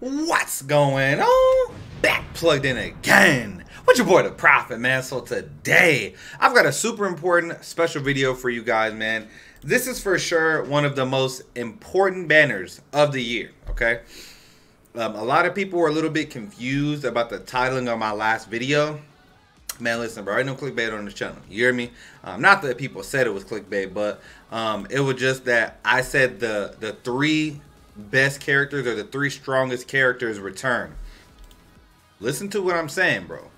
What's going on? Back plugged in again with your boy the Prophet, man. So today I've got a super important special video for you guys, man. This is for sure one of the most important banners of the year, okay? Um, a lot of people were a little bit confused about the titling of my last video. Man, listen, bro, I no clickbait on this channel. You hear me? Um, not that people said it was clickbait, but um, it was just that I said the the three best characters or the three strongest characters return. Listen to what I'm saying, bro.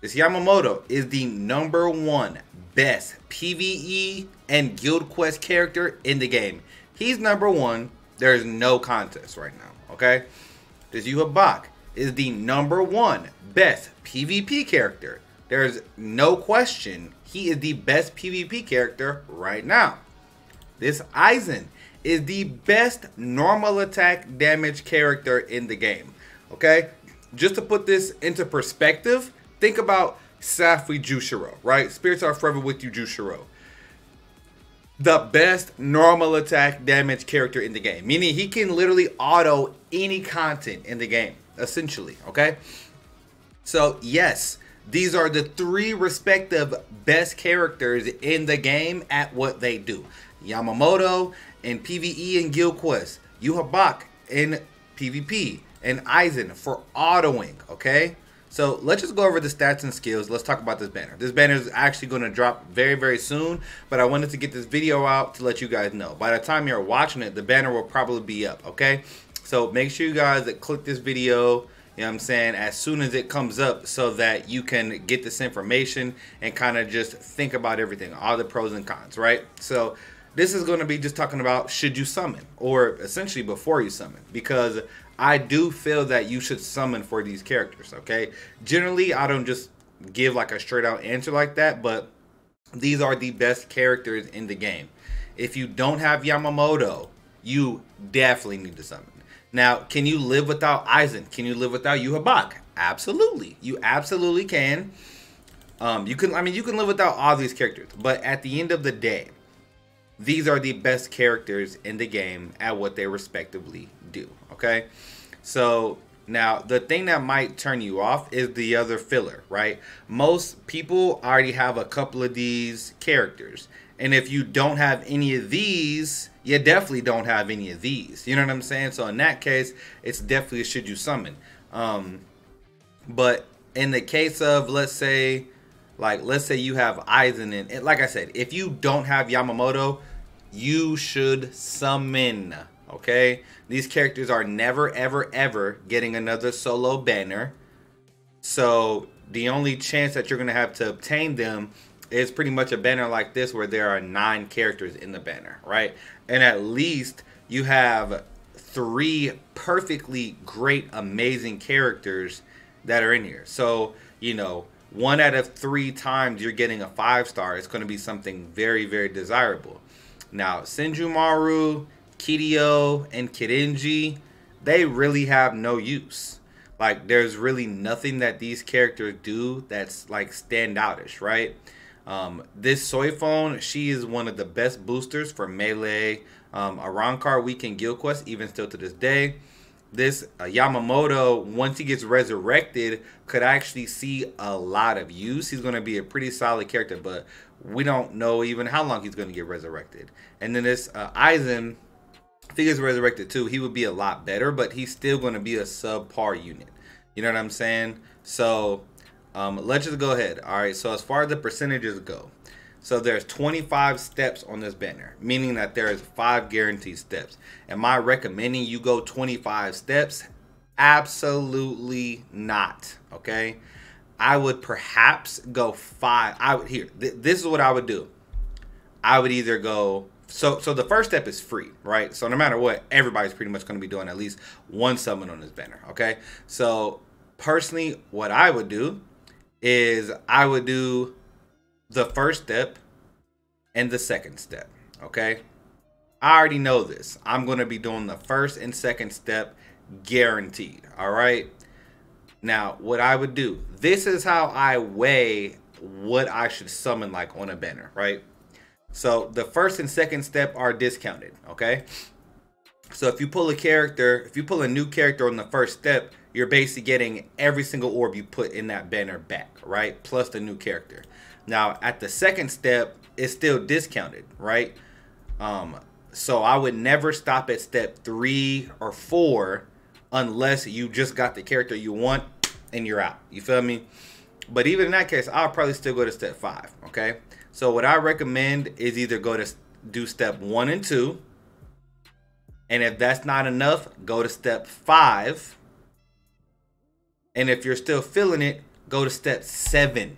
This Yamamoto is the number one best PvE and Guild Quest character in the game. He's number one. There's no contest right now, okay? This Yhwach is the number one best PvP character. There's no question he is the best PvP character right now. This Aizen is the best normal attack damage character in the game. Okay? Just to put this into perspective, think about Safui Jushiro, right? Spirits are forever with you, Jushiro. The best normal attack damage character in the game. Meaning he can literally auto any content in the game, essentially. Okay? So, yes, these are the three respective best characters in the game at what they do. Yamamoto in PvE and Guild Quest, Yhwach in PvP, and Aizen for autoing, okay? So let's just go over the stats and skills. Let's talk about this banner. This banner is actually going to drop very, very soon, but I wanted to get this video out to let you guys know. By the time you're watching it, the banner will probably be up, okay? So make sure you guys that click this video, you know what I'm saying, as soon as it comes up so that you can get this information and kind of just think about everything, all the pros and cons, right? So this is going to be just talking about should you summon or essentially before you summon because I do feel that you should summon for these characters, okay? Generally, I don't just give like a straight out answer like that, but these are the best characters in the game. If you don't have Yamamoto, you definitely need to summon. Now, can you live without Aizen? Can you live without Yhwach? Absolutely. You absolutely can. Um, you can I mean you can live without all these characters, but at the end of the day, these are the best characters in the game at what they respectively do. Okay, so now the thing that might turn you off is the other filler, right? Most people already have a couple of these characters, and if you don't have any of these, you definitely don't have any of these. You know what I'm saying? So in that case, it's definitely should you summon. Um, but in the case of let's say like let's say you have Aizen and it, like I said, if you don't have Yamamoto, you should summon. Okay? These characters are never ever ever getting another solo banner. So the only chance that you're gonna have to obtain them is pretty much a banner like this where there are nine characters in the banner, right? And at least you have three perfectly great, amazing characters that are in here. So, you know, one out of three times you're getting a five star, it's going to be something very, very desirable. Now, Senjumaru, Kirio, and Kirinji, they really have no use. Like, there's really nothing that these characters do that's like standoutish, right? Um, this Soifon, she is one of the best boosters for melee. Um, Arrancar Weekend Guild Quest, even still to this day this uh, Yamamoto, once he gets resurrected, could actually see a lot of use. He's going to be a pretty solid character, but we don't know even how long he's going to get resurrected. And then this uh, Aizen, if he gets resurrected too, he would be a lot better, but he's still going to be a subpar unit. You know what I'm saying? So um, let's just go ahead. All right. So as far as the percentages go, so there's 25 steps on this banner, meaning that there's five guaranteed steps. Am I recommending you go 25 steps? Absolutely not. Okay. I would perhaps go five. I would here. Th- this is what I would do. I would either go. So so the first step is free, right? So no matter what, everybody's pretty much going to be doing at least one summon on this banner. Okay. So personally, what I would do is I would do the first step and the second step. Okay. I already know this. I'm going to be doing the first and second step guaranteed. All right. Now, what I would do, this is how I weigh what I should summon like on a banner, right? So the first and second step are discounted, okay? So if you pull a character, if you pull a new character on the first step, you're basically getting every single orb you put in that banner back, right? Plus the new character. Now at the second step, it's still discounted, right? Um, so I would never stop at step three or four unless you just got the character you want and you're out. You feel me? But even in that case, I'll probably still go to step five. Okay. So what I recommend is either go to do step one and two. And if that's not enough, go to step five. And if you're still feeling it, go to step seven.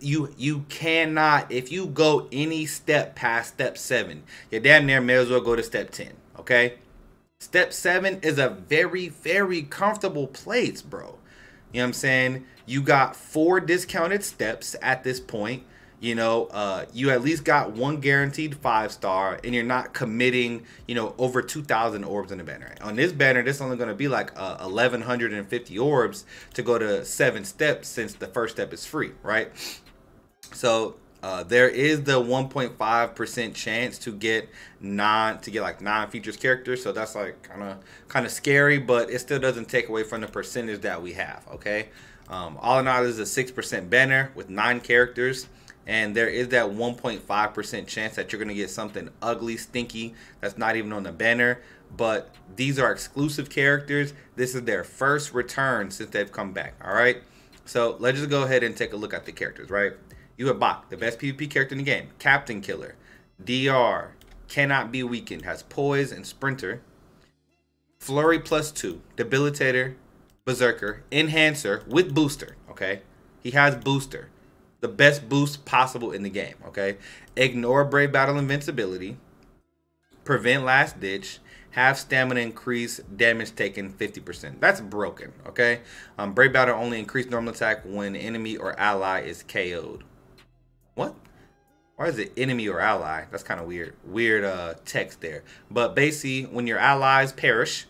You you cannot if you go any step past step seven, you damn near may as well go to step ten. Okay. Step seven is a very, very comfortable place, bro. You know what I'm saying? You got four discounted steps at this point. You know, uh, you at least got one guaranteed five star, and you're not committing, you know, over 2,000 orbs in the banner. On this banner, this is only going to be like uh, 1,150 orbs to go to seven steps since the first step is free, right? So uh, there is the 1.5% chance to get non to get like non-features characters, so that's like kind of kind of scary, but it still doesn't take away from the percentage that we have. Okay, um, all in all, this is a 6% banner with nine characters, and there is that 1.5% chance that you're gonna get something ugly, stinky that's not even on the banner. But these are exclusive characters. This is their first return since they've come back. All right, so let's just go ahead and take a look at the characters. Right. You have Bach, the best PvP character in the game. Captain Killer. DR. Cannot be weakened. Has Poise and Sprinter. Flurry plus 2. Debilitator. Berserker. Enhancer with Booster. Okay. He has Booster. The best boost possible in the game. Okay. Ignore Brave Battle Invincibility. Prevent Last Ditch have stamina increase, damage taken 50%. That's broken, okay? Um, Brave Battle only increase normal attack when enemy or ally is KO'd. What? Why is it enemy or ally? That's kind of weird. Weird uh, text there. But basically, when your allies perish,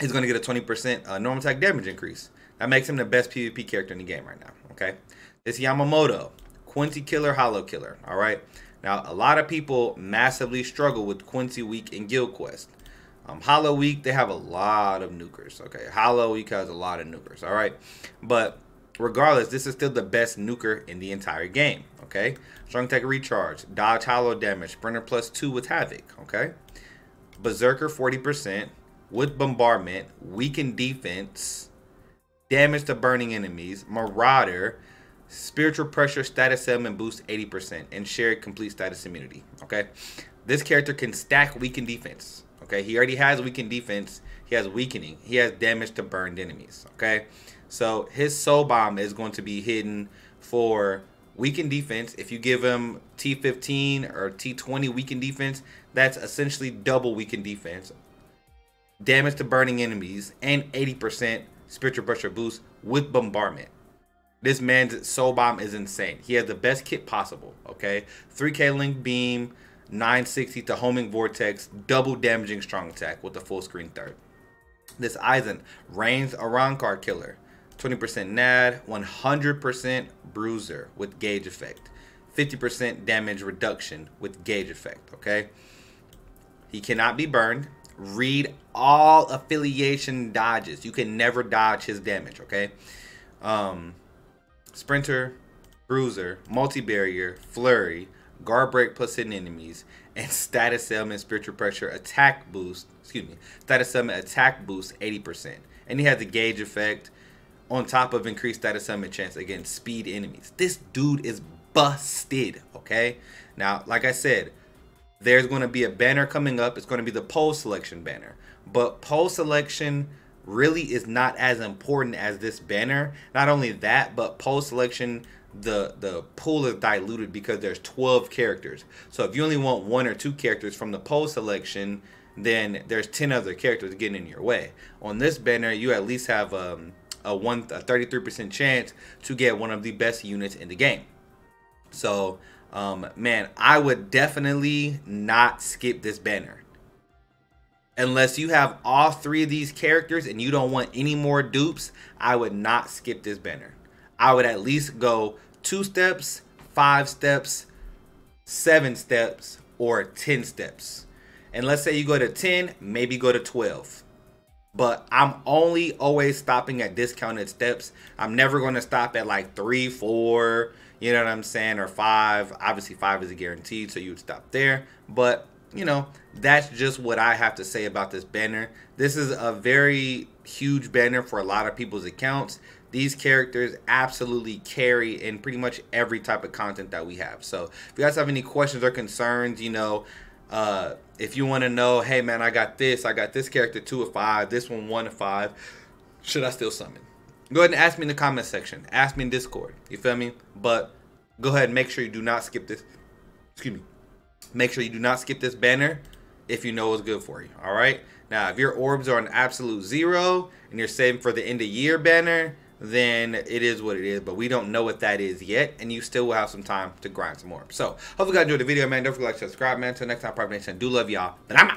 he's going to get a 20% uh, normal attack damage increase. That makes him the best PvP character in the game right now. Okay. This Yamamoto, Quincy Killer, Hollow Killer. All right. Now, a lot of people massively struggle with Quincy Week in Guild Quest. Um, Hollow Week, they have a lot of nukers. Okay. Hollow Week has a lot of nukers. All right. But regardless, this is still the best nuker in the entire game. Okay, strong attack recharge, dodge hollow damage, sprinter plus two with havoc. Okay, berserker 40% with bombardment, weaken defense, damage to burning enemies, marauder, spiritual pressure, status element boost 80%, and shared complete status immunity. Okay, this character can stack weaken defense. Okay, he already has weakened defense. He has weakening. He has damage to burned enemies. Okay. So his soul bomb is going to be hidden for weakened defense. If you give him T15 or T20 weakened defense, that's essentially double weakened defense. Damage to burning enemies and 80% spiritual pressure boost with bombardment. This man's soul bomb is insane. He has the best kit possible. Okay, 3K link beam, 960 to homing vortex, double damaging strong attack with the full screen third. This Aizen, Rain's Arrancar killer. 20% NAD, 100% bruiser with gauge effect, 50% damage reduction with gauge effect, okay? He cannot be burned. Read all affiliation dodges. You can never dodge his damage, okay? Um, Sprinter, Bruiser, Multi-Barrier, Flurry, Guard Break plus hidden enemies, and Status Element Spiritual Pressure attack boost, excuse me, Status Element attack boost 80%. And he has the gauge effect, on top of increased status summon chance against speed enemies. This dude is busted, okay? Now, like I said, there's going to be a banner coming up. It's going to be the poll selection banner. But poll selection really is not as important as this banner. Not only that, but poll selection the the pool is diluted because there's 12 characters. So if you only want one or two characters from the poll selection, then there's 10 other characters getting in your way. On this banner, you at least have um a one a 33% chance to get one of the best units in the game. So, um, man, I would definitely not skip this banner. Unless you have all three of these characters and you don't want any more dupes, I would not skip this banner. I would at least go two steps, five steps, seven steps, or 10 steps. And let's say you go to 10, maybe go to 12. But I'm only always stopping at discounted steps. I'm never going to stop at like three, four, you know what I'm saying, or five. Obviously, five is a guaranteed, so you would stop there. But you know, that's just what I have to say about this banner. This is a very huge banner for a lot of people's accounts. These characters absolutely carry in pretty much every type of content that we have. So if you guys have any questions or concerns, you know, uh, if you want to know, hey man, I got this, I got this character two of five, this one one of five, should I still summon? Go ahead and ask me in the comment section. Ask me in Discord. You feel me? But go ahead and make sure you do not skip this. Excuse me. Make sure you do not skip this banner if you know it's good for you. All right. Now, if your orbs are an absolute zero and you're saving for the end of year banner, then it is what it is. But we don't know what that is yet, and you still will have some time to grind some more. So, hopefully, you guys enjoyed the video, man. Don't forget to like, subscribe, man. Until next time, Prophet Nation. Do love y'all, but I'm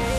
out.